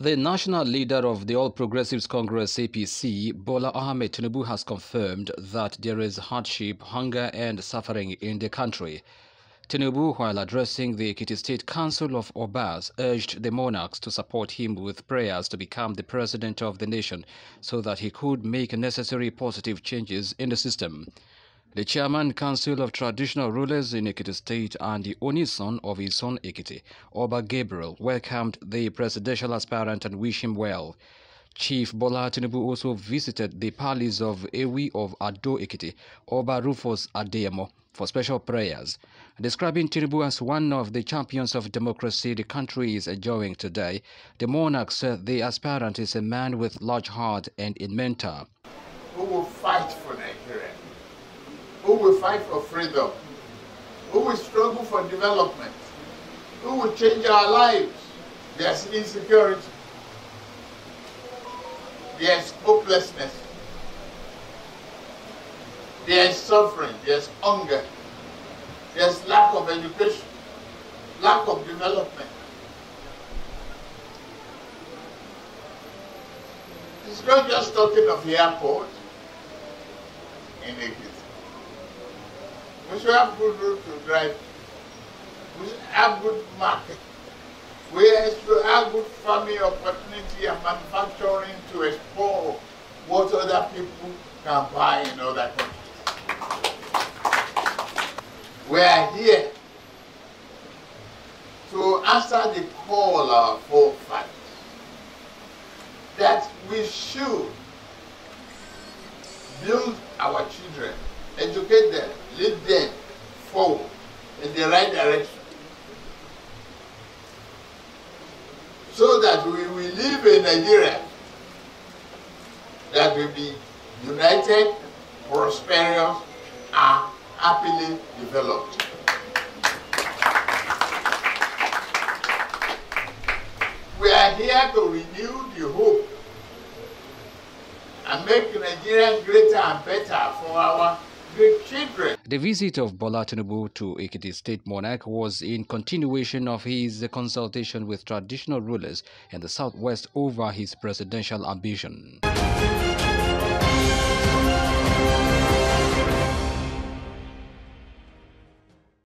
The national leader of the All Progressives Congress APC, Bola Ahmed Tinubu has confirmed that there is hardship, hunger and suffering in the country. Tinubu, while addressing the Ekiti State Council of Obas, urged the monarchs to support him with prayers to become the president of the nation so that he could make necessary positive changes in the system. The chairman council of traditional rulers in Ekiti State and the Onisan of Isan Ekiti, Oba Gabriel, welcomed the presidential aspirant and wished him well. Chief Bola Tinubu also visited the palace of Ewi of Ado Ekiti, Oba Rufus Adeyemo, for special prayers. Describing Tinubu as one of the champions of democracy the country is enjoying today, the monarch said the aspirant is a man with large heart and in mentor. Who will fight for Nigeria? Who will fight for freedom? Who will struggle for development? Who will change our lives? There's insecurity. There's hopelessness. There's suffering. There's hunger. There's lack of education. Lack of development. It's not just talking of the airport in Egypt. We should have good road to drive. We should have good market. We should have good farming opportunity and manufacturing to explore what other people can buy in other countries. We are here to answer the call of our forefathers that we should build our children, educate them, them forward in the right direction. So that we will live in Nigeria that will be united, prosperous, and happily developed. We are here to renew the hope and make Nigeria greater and better for our. The visit of Bola Tinubu to Ekiti State Monarch was in continuation of his consultation with traditional rulers in the southwest over his presidential ambition.